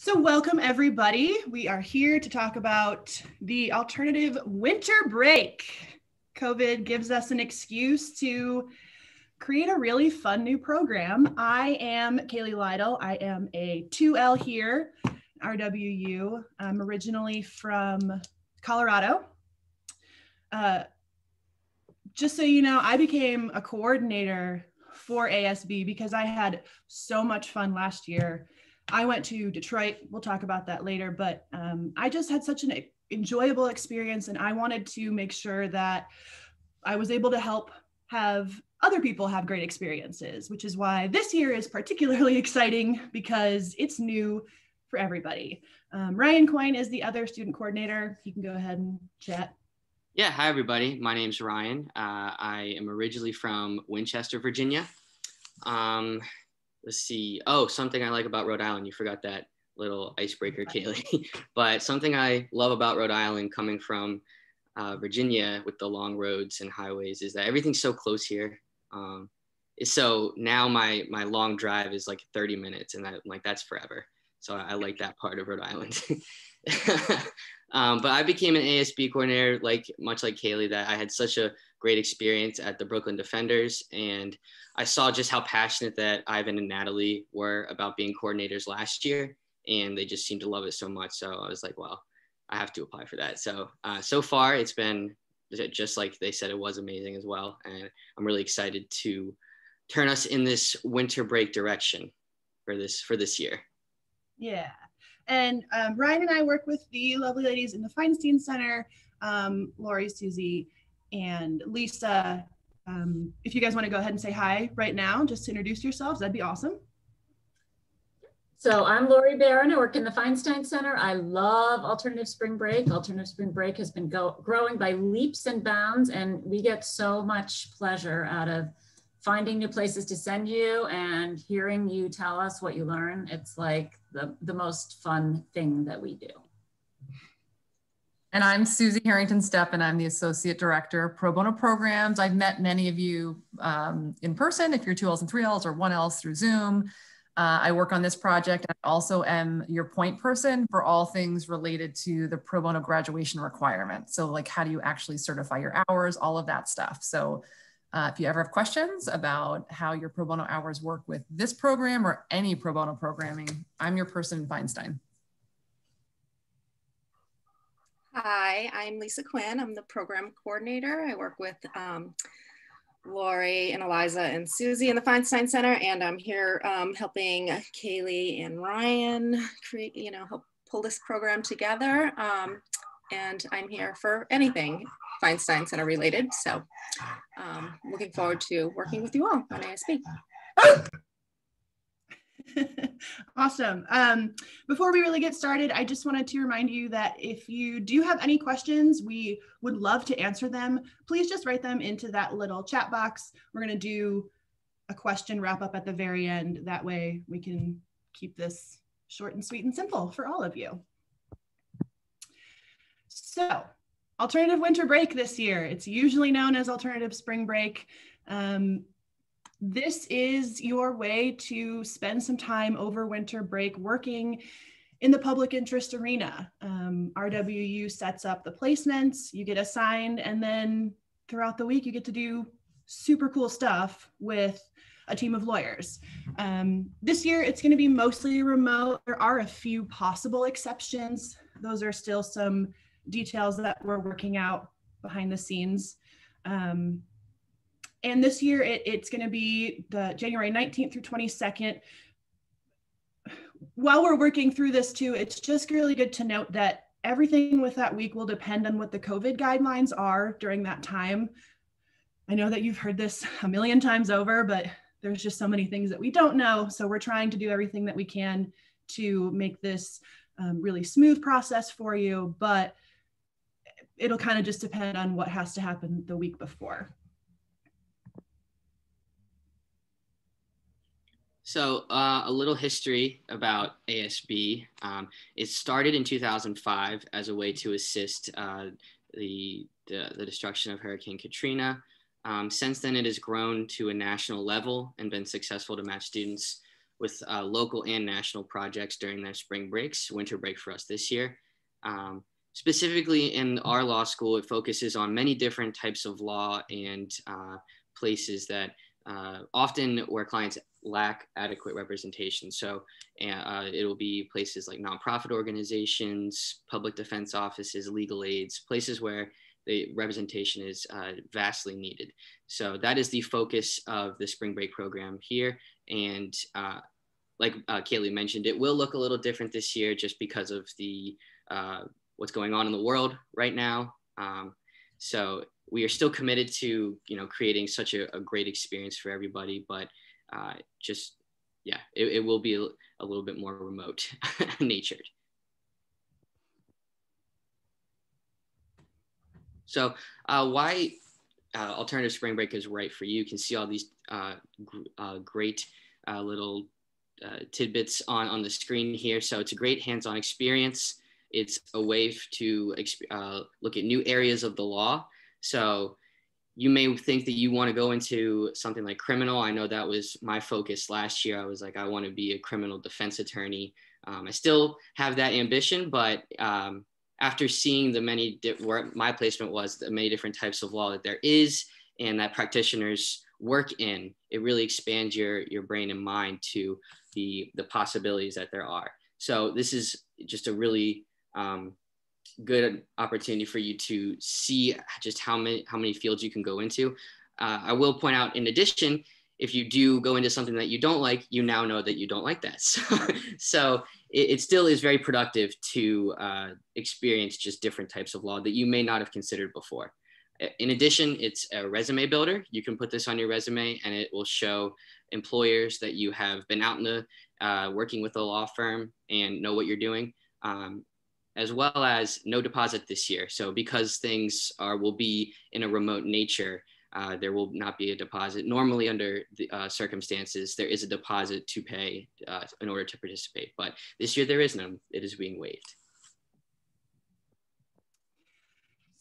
So, welcome everybody. We are here to talk about the alternative winter break. COVID gives us an excuse to create a really fun new program. I am Kaylee Lytle. I am a 2L here, RWU. I'm originally from Colorado. Uh, just so you know, I became a coordinator for ASB because I had so much fun last year. I went to Detroit. We'll talk about that later, but um, I just had such an enjoyable experience, and I wanted to make sure that I was able to help have other people have great experiences, which is why this year is particularly exciting because it's new for everybody. Um, Ryan Coyne is the other student coordinator. You can go ahead and chat. Yeah, hi everybody. My name's Ryan. Uh, I am originally from Winchester, Virginia. Um, let's see. Oh, something I like about Rhode Island. You forgot that little icebreaker, Kaylee. but something I love about Rhode Island, coming from uh, Virginia with the long roads and highways, is that everything's so close here. Um, so now my my long drive is like 30 minutes, and I'm like that's forever. So I, I like that part of Rhode Island. Um, but I became an ASB coordinator, like much like Kaylee, that I had such a great experience at the Brooklyn Defenders, and I saw just how passionate that Ivan and Natalie were about being coordinators last year, and they just seemed to love it so much. So I was like, well, I have to apply for that. So uh, so far, it's been just like they said, it was amazing as well, and I'm really excited to turn us in this winter break direction for this for this year. Yeah. And um, Ryan and I work with the lovely ladies in the Feinstein Center, um, Lori, Susie, and Lisa. Um, if you guys want to go ahead and say hi right now, just to introduce yourselves, that'd be awesome. So I'm Lori Barron. I work in the Feinstein Center. I love Alternative Spring Break. Alternative Spring Break has been growing by leaps and bounds, and we get so much pleasure out of finding new places to send you and hearing you tell us what you learn. It's like the, the most fun thing that we do. And I'm Susie Harrington Stepp, and I'm the Associate Director of Pro Bono Programs. I've met many of you um, in person, if you're 2Ls and 3Ls, or 1Ls through Zoom. Uh, I work on this project. I also am your point person for all things related to the pro bono graduation requirement. So like, how do you actually certify your hours, all of that stuff. So uh, if you ever have questions about how your pro bono hours work with this program or any pro bono programming, I'm your person Feinstein. Hi, I'm Lisa Quinn. I'm the program coordinator. I work with um, Lori and Eliza and Susie in the Feinstein Center, and I'm here um, helping Kaylee and Ryan create, you know, help pull this program together. Um, and I'm here for anything Feinstein Center related. So um, looking forward to working with you all on ASB. awesome. Um, before we really get started, I just wanted to remind you that if you do have any questions, we would love to answer them. Please just write them into that little chat box. We're going to do a question wrap up at the very end. That way we can keep this short and sweet and simple for all of you. So alternative winter break this year. It's usually known as alternative spring break. Um, this is your way to spend some time over winter break working in the public interest arena. Um, RWU sets up the placements, you get assigned, and then throughout the week, you get to do super cool stuff with a team of lawyers. Um, this year, it's going to be mostly remote. There are a few possible exceptions. Those are still some details that we're working out behind the scenes. Um, and this year it, it's going to be the January 19th through 22nd. While we're working through this too, it's just really good to note that everything with that week will depend on what the COVID guidelines are during that time. I know that you've heard this a million times over, but there's just so many things that we don't know. So we're trying to do everything that we can to make this um, really smooth process for you. But it'll kind of just depend on what has to happen the week before. So uh, a little history about ASB. Um, it started in 2005 as a way to assist uh, the, the, the, destruction of Hurricane Katrina. Um, since then, it has grown to a national level and been successful to match students with uh, local and national projects during their spring breaks, winter break for us this year. Um, specifically in our law school, it focuses on many different types of law and uh, places that uh, often where clients lack adequate representation. So uh, it'll be places like nonprofit organizations, public defense offices, legal aids, places where the representation is uh, vastly needed. So that is the focus of the spring break program here. And uh, like uh, Kaylee mentioned, it will look a little different this year just because of the uh, what's going on in the world right now. Um, so we are still committed to you know creating such a, a great experience for everybody, but uh, just yeah, it, it will be a, little bit more remote natured. So uh, why uh, alternative spring break is right for you. You can see all these uh, gr uh, great uh, little uh, tidbits on, on the screen here. So it's a great hands-on experience. It's a way to look at new areas of the law. So you may think that you want to go into something like criminal. I know that was my focus last year. I was like, I want to be a criminal defense attorney. Um, I still have that ambition, but um, after seeing the many where my placement was the many different types of law that there is and that practitioners work in it really expands your your brain and mind to the the possibilities that there are so this is just a really um, good opportunity for you to see just how many how many fields you can go into uh, i will point out in addition if you do go into something that you don't like, you now know that you don't like that. So, so it, it, still is very productive to uh, experience just different types of law that you may not have considered before. In addition, it's a resume builder. You can put this on your resume and it will show employers that you have been out in the uh, working with a law firm and know what you're doing. Um, as well as no deposit this year. So because things are will be in a remote nature, uh, there will not be a deposit. Normally, under the uh, circumstances, there is a deposit to pay uh, in order to participate, but this year there is none. It is being waived.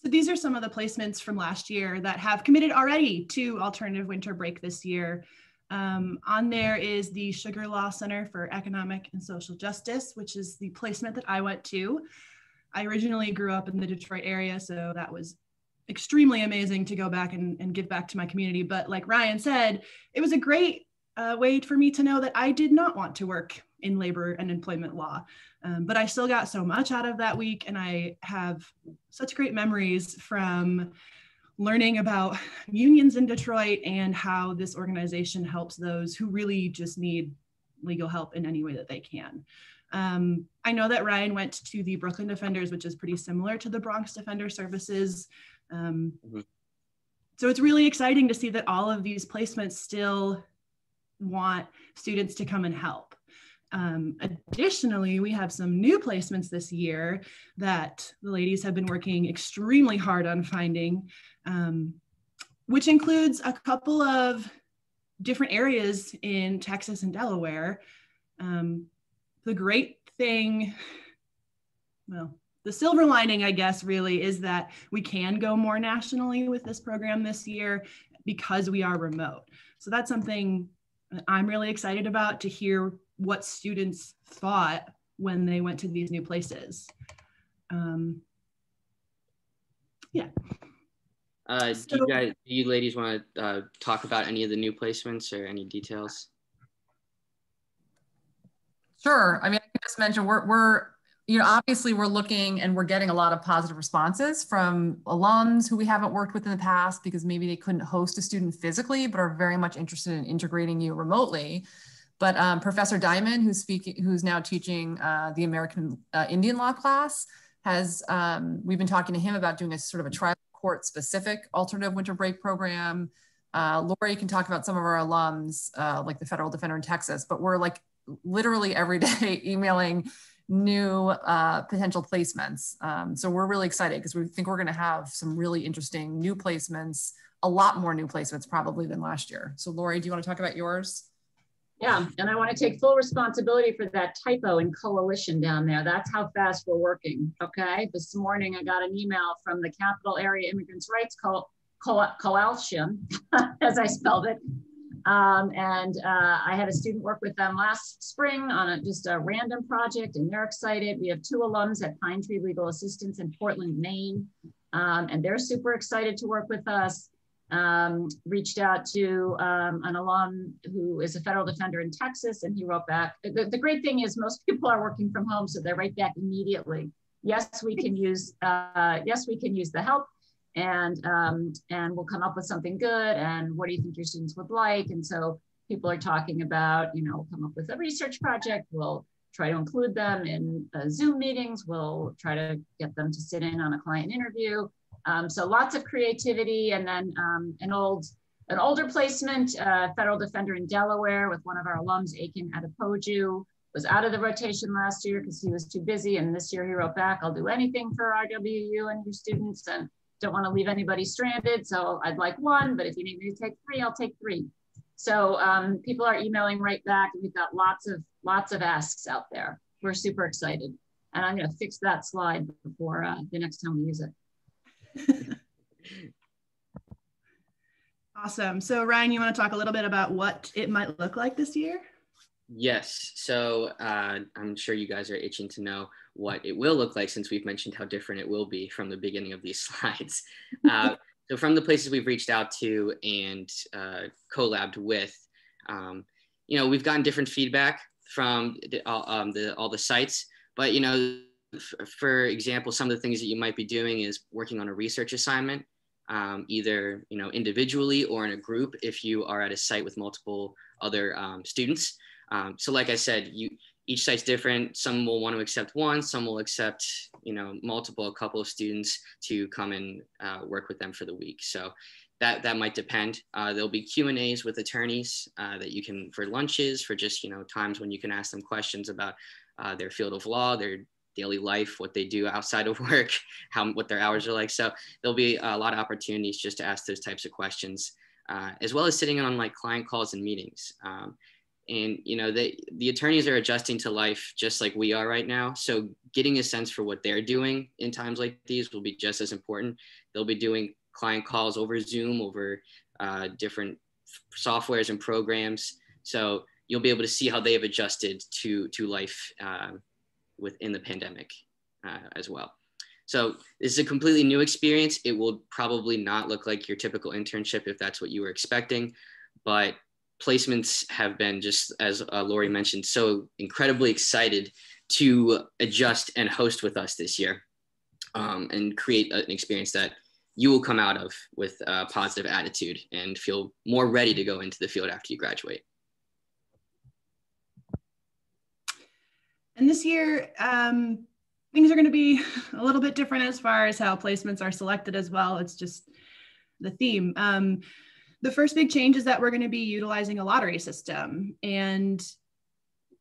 So these are some of the placements from last year that have committed already to alternative winter break this year. Um, on there is the Sugar Law Center for Economic and Social Justice, which is the placement that I went to. I originally grew up in the Detroit area, so that was extremely amazing to go back and, and give back to my community. But like Ryan said, it was a great uh, way for me to know that I did not want to work in labor and employment law. Um, but I still got so much out of that week, and I have such great memories from learning about unions in Detroit and how this organization helps those who really just need legal help in any way that they can. Um, I know that Ryan went to the Brooklyn Defenders, which is pretty similar to the Bronx Defender Services. Um, mm-hmm. So it's really exciting to see that all of these placements still want students to come and help. Um, additionally, we have some new placements this year that the ladies have been working extremely hard on finding, um, which includes a couple of different areas in Texas and Delaware. Um, the great thing, well, the silver lining, I guess, really is that we can go more nationally with this program this year because we are remote. So that's something I'm really excited about to hear what students thought when they went to these new places. Um, yeah. Uh, so, do you guys, do you ladies want to uh, talk about any of the new placements or any details? Sure. I mean, I can just mention we're, we're you know, obviously we're looking and we're getting a lot of positive responses from alums who we haven't worked with in the past because maybe they couldn't host a student physically, but are very much interested in integrating you remotely. But um, Professor Diamond, who's speaking, who's now teaching uh, the American uh, Indian law class, has um, we've been talking to him about doing a sort of a tribal court specific alternative winter break program. Uh, Lori can talk about some of our alums, uh, like the federal defender in Texas, but we're like literally every day emailing new uh, potential placements. Um, so we're really excited because we think we're going to have some really interesting new placements, a lot more new placements probably than last year. So Lori, do you want to talk about yours? Yeah, and I want to take full responsibility for that typo in coalition down there. That's how fast we're working. Okay. This morning I got an email from the Capital Area Immigrants Rights Co- Co- Coalition, as I spelled it, Um, and uh, I had a student work with them last spring on a, just a random project, and they're excited. We have two alums at Pine Tree Legal Assistance in Portland, Maine, um, and they're super excited to work with us. Um, reached out to um, an alum who is a federal defender in Texas, and he wrote back. The, the, great thing is most people are working from home, so they write back immediately. Yes, we can use. Uh, yes, we can use the help and um, and we'll come up with something good and what do you think your students would like and so people are talking about you know come up with a research project we'll try to include them in uh, zoom meetings we'll try to get them to sit in on a client interview um, so lots of creativity and then um, an old an older placement uh, federal defender in delaware with one of our alums aiken adepoju was out of the rotation last year because he was too busy and this year he wrote back i'll do anything for rwu and your students and don't want to leave anybody stranded. So I'd like one, but if you need me to take three, I'll take three. So um, people are emailing right back. We've got lots of lots of asks out there. We're super excited. And I'm going to fix that slide before uh, the next time we use it. awesome. So Ryan, you want to talk a little bit about what it might look like this year? Yes. So uh, I'm sure you guys are itching to know what it will look like since we've mentioned how different it will be from the beginning of these slides. Uh, so from the places we've reached out to and uh, collabed with, um, you know, we've gotten different feedback from the, um, the, all the sites, but you know, for example, some of the things that you might be doing is working on a research assignment, um, either you know individually or in a group if you are at a site with multiple other um, students. Um, so like I said, you each site's different. Some will want to accept one, some will accept, you know, multiple, a couple of students to come and uh, work with them for the week. So that, that might depend. Uh, there'll be Q and A's with attorneys uh, that you can, for lunches, for just, you know, times when you can ask them questions about uh, their field of law, their daily life, what they do outside of work, how, what their hours are like. So there'll be a lot of opportunities just to ask those types of questions, uh, as well as sitting on like client calls and meetings. Um, and you know they the attorneys are adjusting to life just like we are right now so getting a sense for what they're doing in times like these will be just as important they'll be doing client calls over zoom over uh, different softwares and programs so you'll be able to see how they have adjusted to to life uh, within the pandemic uh, as well so this is a completely new experience it will probably not look like your typical internship if that's what you were expecting but placements have been just as uh, Lori mentioned, so incredibly excited to adjust and host with us this year um, and create an experience that you will come out of with a positive attitude and feel more ready to go into the field after you graduate. And this year, um, things are going to be a little bit different as far as how placements are selected as well. It's just the theme. Um, the first big change is that we're going to be utilizing a lottery system. And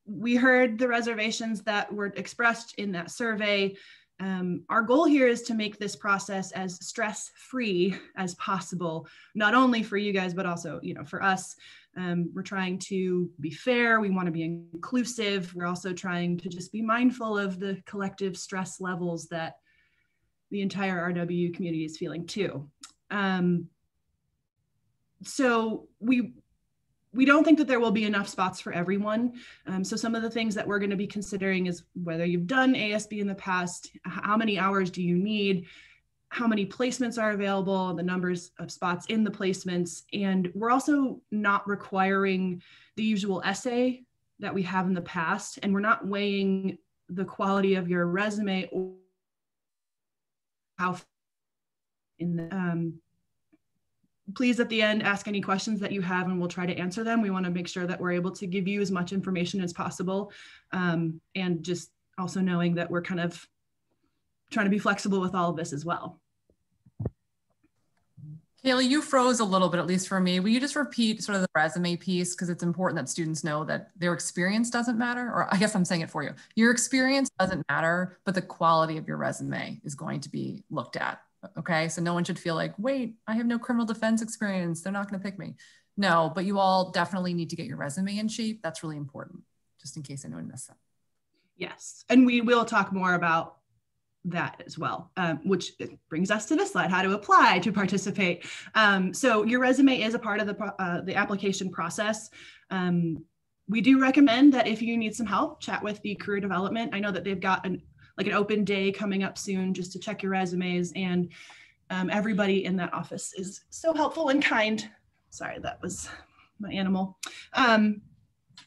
we heard the reservations that were expressed in that survey. Um, our goal here is to make this process as stress free as possible, not only for you guys, but also, you know, for us. Um, we're trying to be fair. We want to be inclusive. We're also trying to just be mindful of the collective stress levels that the entire RW community is feeling too. Um, so we we don't think that there will be enough spots for everyone. Um, so some of the things that we're going to be considering is whether you've done ASB in the past, how many hours do you need, how many placements are available, the numbers of spots in the placements, and we're also not requiring the usual essay that we have in the past, and we're not weighing the quality of your resume or how in the, um, please at the end ask any questions that you have and we'll try to answer them. We want to make sure that we're able to give you as much information as possible um, and just also knowing that we're kind of trying to be flexible with all of this as well. Kaylee, you froze a little bit, at least for me. Will you just repeat sort of the resume piece? Because it's important that students know that their experience doesn't matter. Or I guess I'm saying it for you. Your experience doesn't matter, but the quality of your resume is going to be looked at. Okay. So no one should feel like, wait, I have no criminal defense experience. They're not going to pick me. No, but you all definitely need to get your resume in shape. That's really important, just in case anyone missed that. Yes. And we will talk more about that as well, um, which brings us to this slide, how to apply to participate. Um, so your resume is a part of the, uh, the application process. Um, we do recommend that if you need some help, chat with the career development. I know that they've got an like an open day coming up soon just to check your resumes and um, everybody in that office is so helpful and kind. Sorry, that was my animal. Um,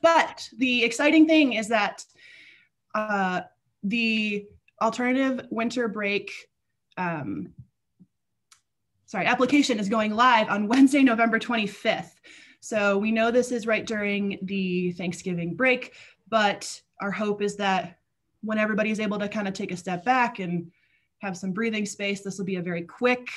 but the exciting thing is that uh, the alternative winter break um, sorry, application is going live on Wednesday, November 25th. So we know this is right during the Thanksgiving break, but our hope is that when everybody's able to kind of take a step back and have some breathing space, this will be a very quick,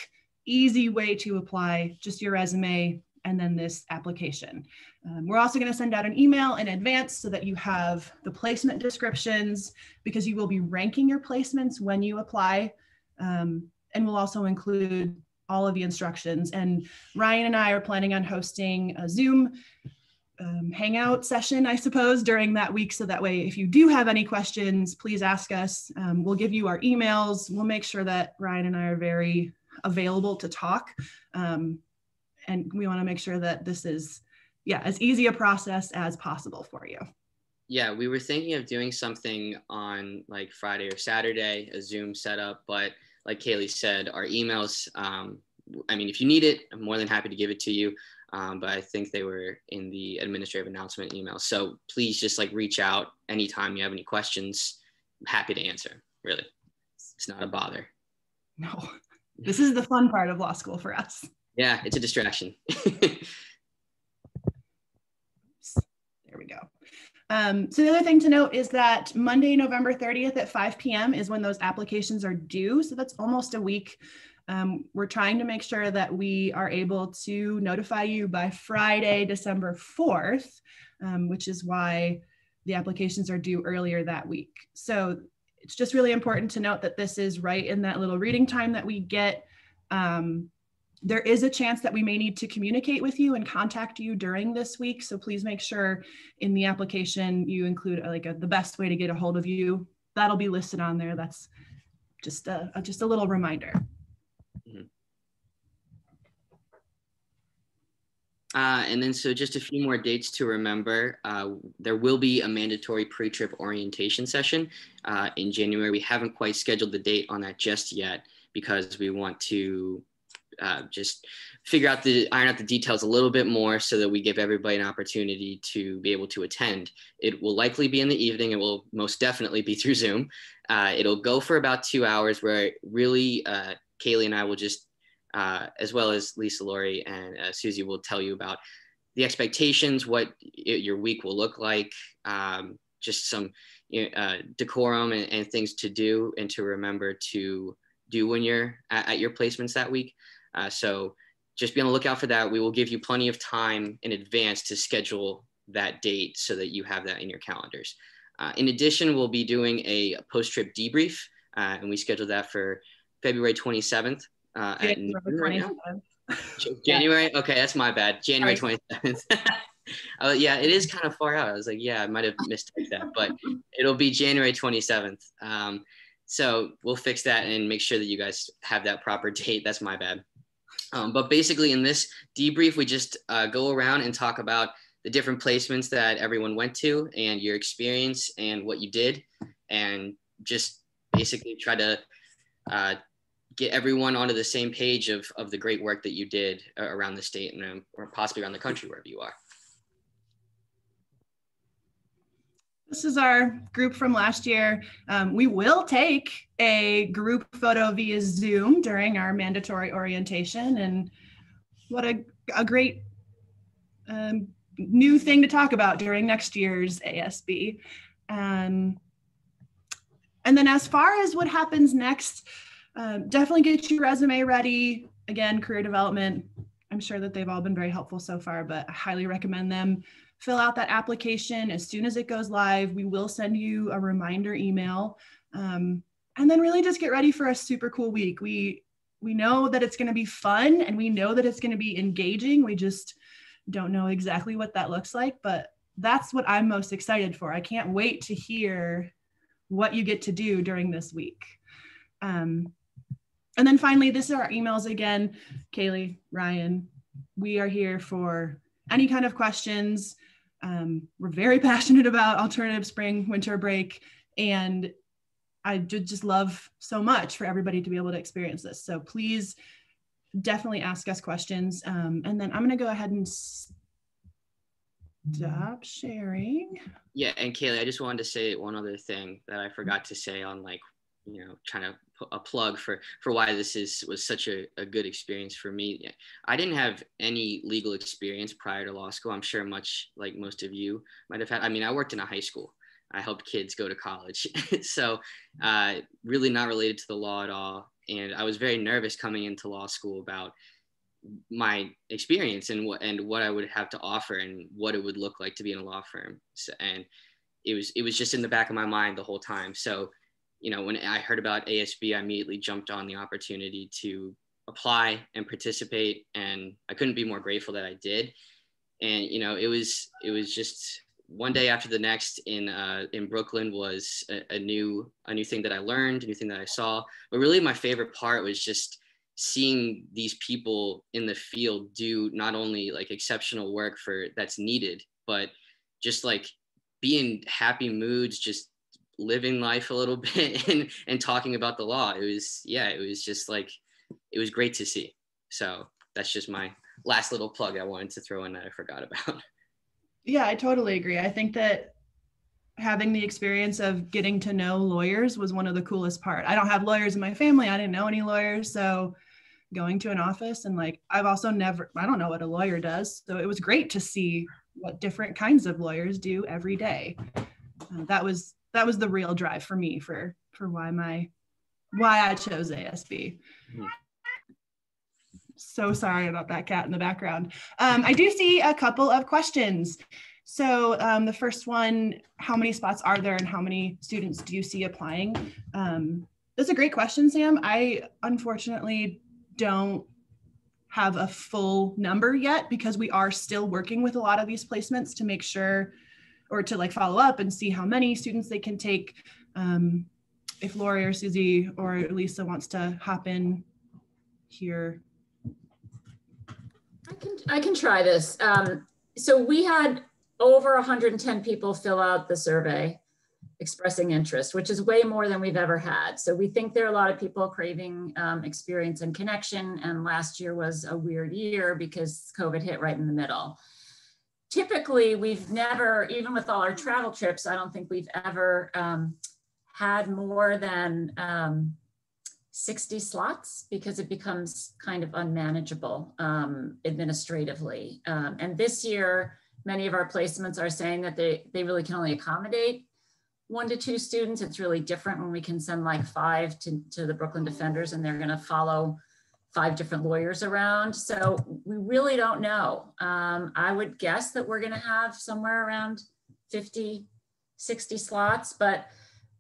easy way to apply just your resume and then this application. Um, we're also going to send out an email in advance so that you have the placement descriptions because you will be ranking your placements when you apply. Um, and we'll also include all of the instructions. And Ryan and I are planning on hosting a Zoom um, hangout session, I suppose, during that week. So that way, if you do have any questions, please ask us. Um, we'll give you our emails. We'll make sure that Ryan and I are very available to talk. Um, and we want to make sure that this is, yeah, as easy a process as possible for you. Yeah, we were thinking of doing something on like Friday or Saturday, a Zoom setup, but like Kaylee said, our emails, um, I mean, if you need it, I'm more than happy to give it to you. Um, but I think they were in the administrative announcement email. So please just like reach out anytime you have any questions. I'm happy to answer, really. It's not a bother. No, this is the fun part of law school for us. Yeah, it's a distraction. there we go. Um, so the other thing to note is that Monday, November 30th at 5 p.m. is when those applications are due. So that's almost a week um, we're trying to make sure that we are able to notify you by Friday, December 4th, um, which is why the applications are due earlier that week. So it's just really important to note that this is right in that little reading time that we get. Um, there is a chance that we may need to communicate with you and contact you during this week. So please make sure in the application you include uh, like a, the best way to get a hold of you. That'll be listed on there. That's just a, a just a little reminder. Mm-hmm. Uh, and then, so just a few more dates to remember. Uh, there will be a mandatory pre trip orientation session uh, in January. We haven't quite scheduled the date on that just yet because we want to uh, just figure out the iron out the details a little bit more so that we give everybody an opportunity to be able to attend. It will likely be in the evening. It will most definitely be through Zoom. Uh, it'll go for about two hours where really uh, Kaylee and I will just, uh, as well as Lisa, Lori, and uh, Susie will tell you about the expectations, what your week will look like, um, just some uh, decorum and, and, things to do and to remember to do when you're at, at your placements that week. Uh, so just be on the lookout for that. We will give you plenty of time in advance to schedule that date so that you have that in your calendars. Uh, in addition, we'll be doing a post-trip debrief, uh, and we scheduled that for February 27th. Uh, January, 27th. January. Okay, that's my bad. January 27th. uh, yeah, it is kind of far out. I was like, yeah, I might have missed that, but it'll be January 27th. Um, so we'll fix that and make sure that you guys have that proper date. That's my bad. Um, but basically, in this debrief, we just uh, go around and talk about the different placements that everyone went to and your experience and what you did, and just basically try to uh, get everyone onto the same page of, of the great work that you did around the state and um, or possibly around the country wherever you are. This is our group from last year. Um, we will take a group photo via Zoom during our mandatory orientation. And what a, a great um, new thing to talk about during next year's ASB. Um, and then as far as what happens next, um, definitely get your resume ready. Again, career development. I'm sure that they've all been very helpful so far, but I highly recommend them. Fill out that application as soon as it goes live. We will send you a reminder email. Um, and then really just get ready for a super cool week. We we know that it's going to be fun and we know that it's going to be engaging. We just don't know exactly what that looks like, but that's what I'm most excited for. I can't wait to hear what you get to do during this week. Um, and then finally, this is our emails again. Kaylee, Ryan, we are here for any kind of questions. Um, we're very passionate about alternative spring winter break and I just love so much for everybody to be able to experience this. So please definitely ask us questions. Um, and then I'm going to go ahead and stop sharing. Yeah, and Kaylee, I just wanted to say one other thing that I forgot to say on like, you know, trying to put a plug for for why this is was such a, a good experience for me. I didn't have any legal experience prior to law school. I'm sure much like most of you might have had. I mean, I worked in a high school. I helped kids go to college. so uh, really not related to the law at all. And I was very nervous coming into law school about my experience and what and what I would have to offer and what it would look like to be in a law firm. So, and it was it was just in the back of my mind the whole time. So, you know, when I heard about ASB, I immediately jumped on the opportunity to apply and participate, and I couldn't be more grateful that I did. And you know, it was it was just one day after the next in uh, in Brooklyn was a, a, new a new thing that I learned, a new thing that I saw. But really, my favorite part was just seeing these people in the field do not only like exceptional work for that's needed, but just like be in happy moods, just living life a little bit and and talking about the law. It was yeah, it was just like it was great to see. So that's just my last little plug I wanted to throw in that I forgot about. Yeah, I totally agree. I think that having the experience of getting to know lawyers was one of the coolest part. I don't have lawyers in my family. I didn't know any lawyers, so going to an office and like I've also never I don't know what a lawyer does. So it was great to see what different kinds of lawyers do every day. Uh, that was that was the real drive for me for for why my why I chose ASB. Mm-hmm so sorry about that cat in the background. Um, I do see a couple of questions. So um, the first one, how many spots are there and how many students do you see applying? Um, that's a great question, Sam. I unfortunately don't have a full number yet because we are still working with a lot of these placements to make sure or to like follow up and see how many students they can take. Um, if Lori or Susie or Lisa wants to hop in here I can I can try this. Um, so we had over 110 people fill out the survey expressing interest, which is way more than we've ever had. So we think there are a lot of people craving um, experience and connection. And last year was a weird year because COVID hit right in the middle. Typically, we've never, even with all our travel trips, I don't think we've ever um, had more than um, 60 slots because it becomes kind of unmanageable um, administratively. Um, and this year, many of our placements are saying that they, they really can only accommodate one to two students. It's really different when we can send like five to, to the Brooklyn Defenders and they're gonna follow five different lawyers around. So we really don't know. Um, I would guess that we're gonna have somewhere around 50, 60 slots, but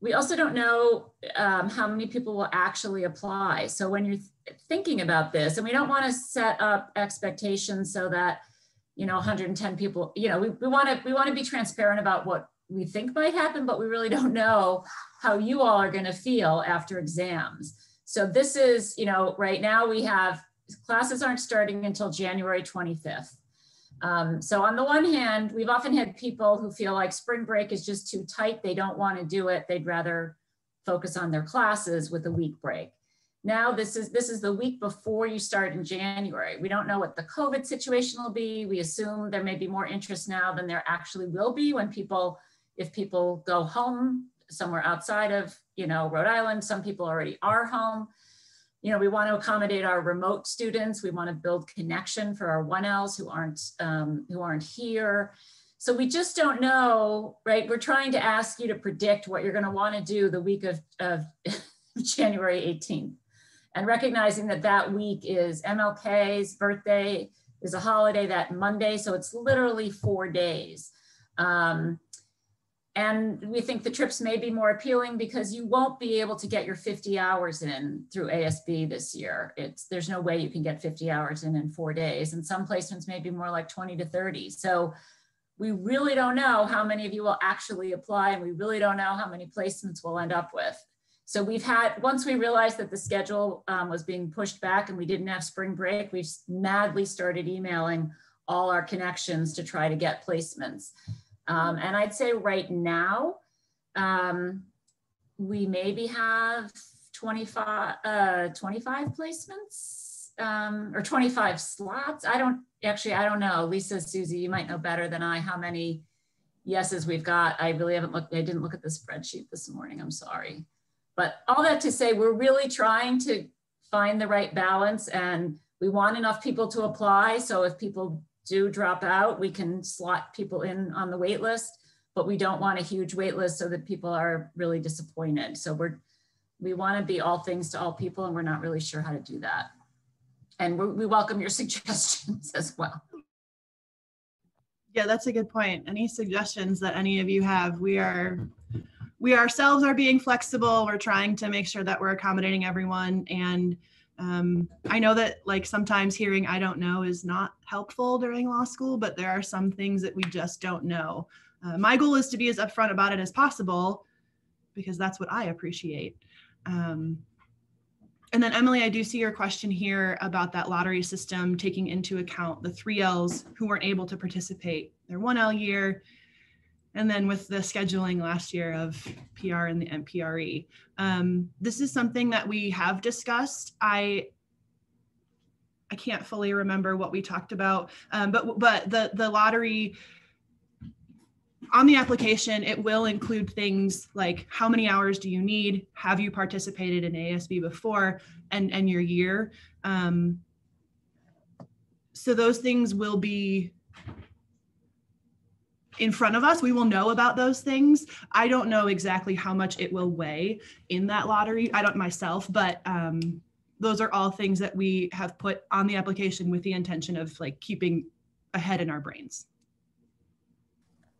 we also don't know um, how many people will actually apply. So when you're th- thinking about this, and we don't want to set up expectations so that, you know, 110 people, you know, we, we want to we want to be transparent about what we think might happen, but we really don't know how you all are going to feel after exams. So this is, you know, right now we have classes aren't starting until January 25th. Um, so on the one hand, we've often had people who feel like spring break is just too tight. They don't want to do it. They'd rather focus on their classes with a week break. Now this is this is the week before you start in January. We don't know what the COVID situation will be. We assume there may be more interest now than there actually will be when people, if people go home somewhere outside of, you know, Rhode Island, some people already are home you know, we want to accommodate our remote students. We want to build connection for our 1Ls who aren't, um, who aren't here. So we just don't know, right? We're trying to ask you to predict what you're going to want to do the week of, of January 18th. And recognizing that that week is MLK's birthday, is a holiday that Monday. So it's literally four days. Um, and we think the trips may be more appealing because you won't be able to get your 50 hours in through ASB this year. It's there's no way you can get 50 hours in in four days, and some placements may be more like 20 to 30. So we really don't know how many of you will actually apply, and we really don't know how many placements we'll end up with. So we've had, once we realized that the schedule um, was being pushed back and we didn't have spring break, we've madly started emailing all our connections to try to get placements. Um, and I'd say right now, um, we maybe have 25, uh, 25 placements um, or 25 slots. I don't actually, I don't know. Lisa, Susie, you might know better than I how many yeses we've got. I really haven't looked, I didn't look at the spreadsheet this morning. I'm sorry. But all that to say, we're really trying to find the right balance and we want enough people to apply. So if people do drop out, we can slot people in on the wait list, but we don't want a huge wait list so that people are really disappointed. So we're, we want to be all things to all people and we're not really sure how to do that. And we welcome your suggestions as well. Yeah, that's a good point. Any suggestions that any of you have, we are we ourselves are being flexible. We're trying to make sure that we're accommodating everyone. And um, I know that like sometimes hearing I don't know is not helpful during law school, but there are some things that we just don't know. Uh, my goal is to be as upfront about it as possible because that's what I appreciate. Um, and then Emily, I do see your question here about that lottery system taking into account the three Ls who weren't able to participate their one L year and then with the scheduling last year of PR and the MPRE. Um, this is something that we have discussed. I I can't fully remember what we talked about, um, but but the the lottery on the application it will include things like how many hours do you need, have you participated in ASB before, and and your year. Um, so those things will be in front of us we will know about those things i don't know exactly how much it will weigh in that lottery i don't myself but um, those are all things that we have put on the application with the intention of like keeping ahead in our brains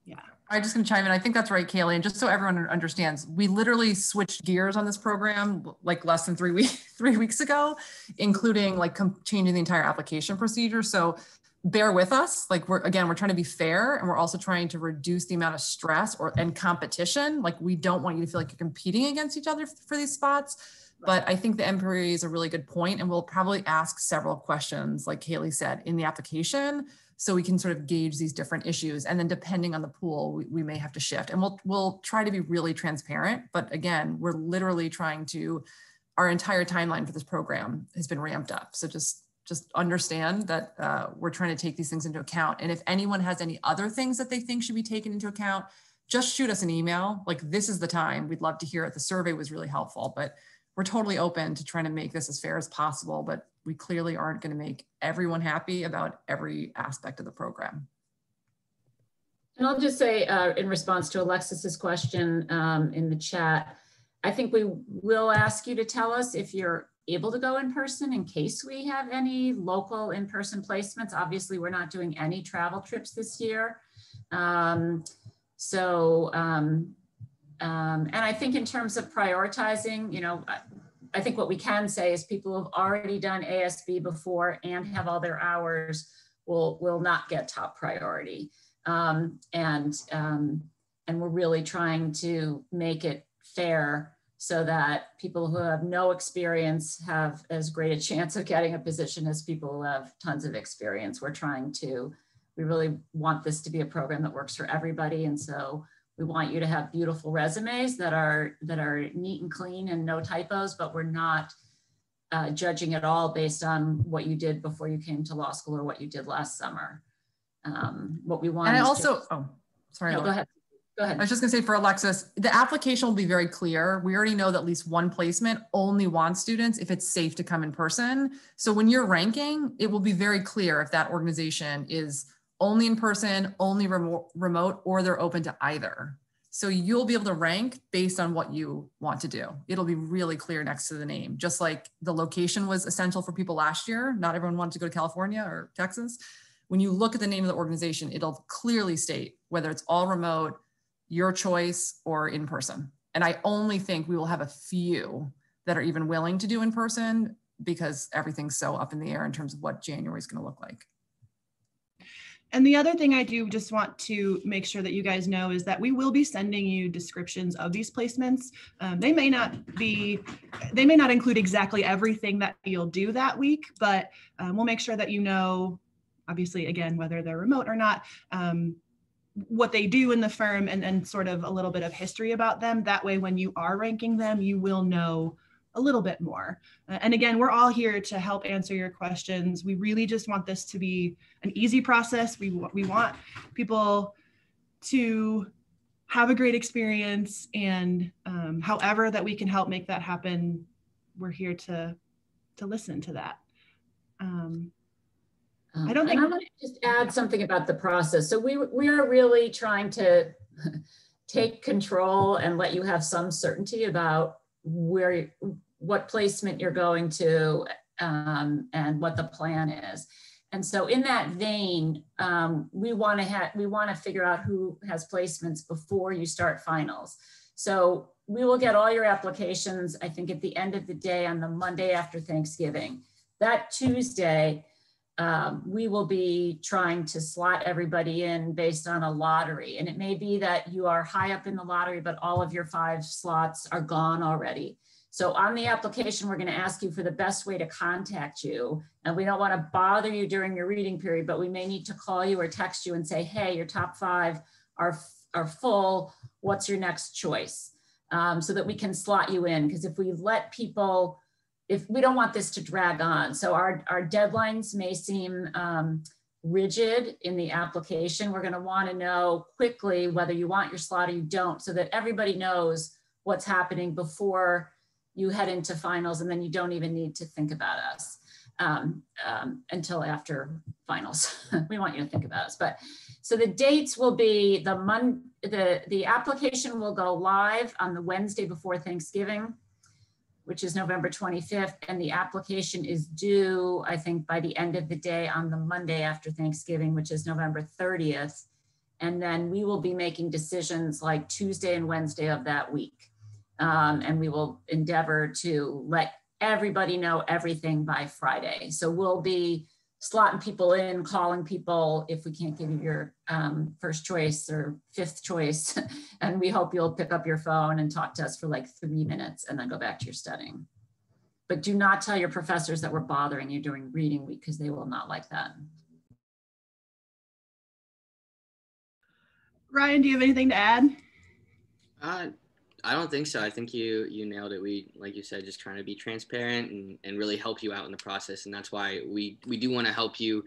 yeah I'm just going to chime in. I think that's right, Kaylee. And just so everyone understands, we literally switched gears on this program like less than three weeks three weeks ago, including like changing the entire application procedure. So bear with us. Like we're again we're trying to be fair and we're also trying to reduce the amount of stress or and competition. Like we don't want you to feel like you're competing against each other for these spots. But i think the MPRE is a really good point and we'll probably ask several questions like kaylee said in the application so we can sort of gauge these different issues. And then depending on the pool we, we may have to shift. And we'll we'll try to be really transparent. But again we're literally trying to our entire timeline for this program has been ramped up. So just just understand that uh, we're trying to take these things into account. And if anyone has any other things that they think should be taken into account, just shoot us an email. Like this is the time. We'd love to hear it. The survey was really helpful, but we're totally open to trying to make this as fair as possible. But we clearly aren't going to make everyone happy about every aspect of the program. And I'll just say, uh, in response to Alexis's question um, in the chat, I think we will ask you to tell us if you're able to go in person in case we have any local in-person placements. Obviously, we're not doing any travel trips this year. Um, so, um, um, and I think in terms of prioritizing, you know, I, I think what we can say is people who have already done ASB before and have all their hours will, will not get top priority. Um, and, um, and we're really trying to make it fair so that people who have no experience have as great a chance of getting a position as people who have tons of experience. We're trying to, we really want this to be a program that works for everybody. And so we want you to have beautiful resumes that are that are neat and clean and no typos, but we're not uh, judging at all based on what you did before you came to law school or what you did last summer. Um, what we want. And I also, just, oh, sorry. No, go ahead. Go ahead. I was just gonna say for Alexis, the application will be very clear. We already know that at least one placement only wants students if it's safe to come in person. So when you're ranking, it will be very clear if that organization is only in person, only remote, remote, or they're open to either. So you'll be able to rank based on what you want to do. It'll be really clear next to the name, just like the location was essential for people last year. Not everyone wanted to go to California or Texas. When you look at the name of the organization, it'll clearly state whether it's all remote, your choice or in person. And I only think we will have a few that are even willing to do in person because everything's so up in the air in terms of what January is going to look like. and the other thing I do just want to make sure that you guys know is that we will be sending you descriptions of these placements. Um, they may not be, they may not include exactly everything that you'll do that week, but um, we'll make sure that you know, obviously, again, whether they're remote or not, um, what they do in the firm and, and sort of a little bit of history about them. That way, when you are ranking them, you will know a little bit more. Uh, and again, we're all here to help answer your questions. We really just want this to be an easy process. We, we want people to have a great experience and um, however that we can help make that happen, we're here to, to listen to that. Um, Um, I don't think- I'm going to just add something about the process. So we, we are really trying to take control and let you have some certainty about where, what placement you're going to um, and what the plan is. And so in that vein, um, we want to have, we want to figure out who has placements before you start finals. So we will get all your applications, I think at the end of the day on the Monday after Thanksgiving. That Tuesday, um, we will be trying to slot everybody in based on a lottery. And it may be that you are high up in the lottery, but all of your five slots are gone already. So on the application, we're going to ask you for the best way to contact you. And we don't want to bother you during your reading period, but we may need to call you or text you and say, hey, your top five are, are full. What's your next choice? Um, so that we can slot you in. Because if we let people if we don't want this to drag on. So our, our deadlines may seem um, rigid in the application. We're going to want to know quickly whether you want your slot or you don't so that everybody knows what's happening before you head into finals and then you don't even need to think about us um, um, until after finals. we want you to think about us. But so the dates will be the mon the the application will go live on the Wednesday before Thanksgiving which is November 25th, and the application is due, I think, by the end of the day on the Monday after Thanksgiving, which is November 30th. And then we will be making decisions like Tuesday and Wednesday of that week. Um, and we will endeavor to let everybody know everything by Friday. So we'll be slotting people in, calling people if we can't give you your um, first choice or fifth choice. and we hope you'll pick up your phone and talk to us for like three minutes and then go back to your studying. But do not tell your professors that we're bothering you during reading week because they will not like that. Ryan, do you have anything to add? Uh, I don't think so. I think you you nailed it. We like you said, just trying to be transparent and, and really help you out in the process. And that's why we we do want to help you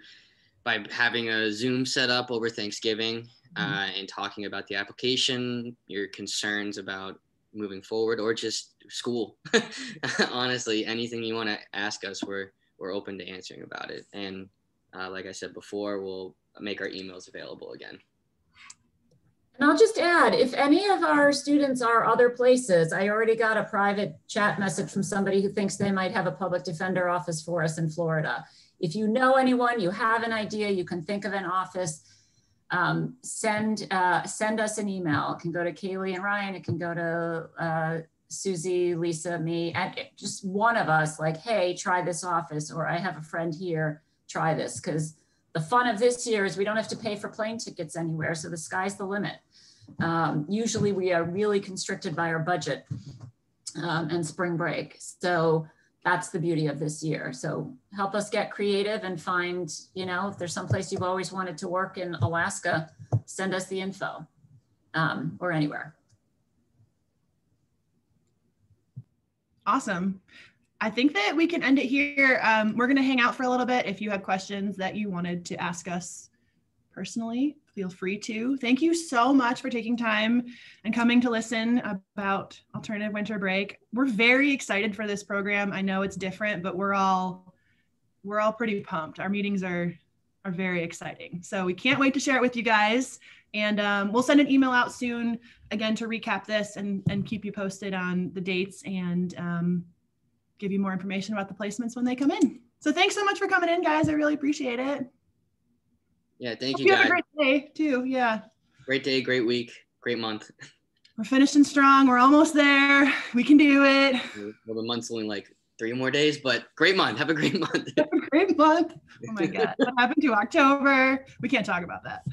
by having a Zoom set up over Thanksgiving uh, and talking about the application, your concerns about moving forward, or just school. Honestly, anything you want to ask us, we're we're open to answering about it. And uh, like I said before, we'll make our emails available again. And I'll just add, if any of our students are other places, I already got a private chat message from somebody who thinks they might have a public defender office for us in Florida. If you know anyone, you have an idea, you can think of an office, um, send uh, send us an email. It can go to Kaylee and Ryan. It can go to uh, Susie, Lisa, me, and just one of us. Like, hey, try this office, or I have a friend here. Try this because the fun of this year is we don't have to pay for plane tickets anywhere, so the sky's the limit. Um, usually we are really constricted by our budget um, and spring break. So that's the beauty of this year. So help us get creative and find, you know, if there's someplace you've always wanted to work in Alaska, send us the info um, or anywhere. Awesome. I think that we can end it here. Um, we're going to hang out for a little bit. If you have questions that you wanted to ask us personally, feel free to. Thank you so much for taking time and coming to listen about alternative winter break. We're very excited for this program. I know it's different, but we're all we're all pretty pumped. Our meetings are are very exciting. So we can't wait to share it with you guys. And um, we'll send an email out soon again to recap this and, and keep you posted on the dates and um, give you more information about the placements when they come in. So thanks so much for coming in, guys. I really appreciate it. Yeah, thank Hope you, you have a great day too. Yeah. Great day, great week, great month. We're finishing strong. We're almost there. We can do it. Well, the month's only like three more days, but great month. Have a great month. Have a great month. Oh my God. What happened to October? We can't talk about that.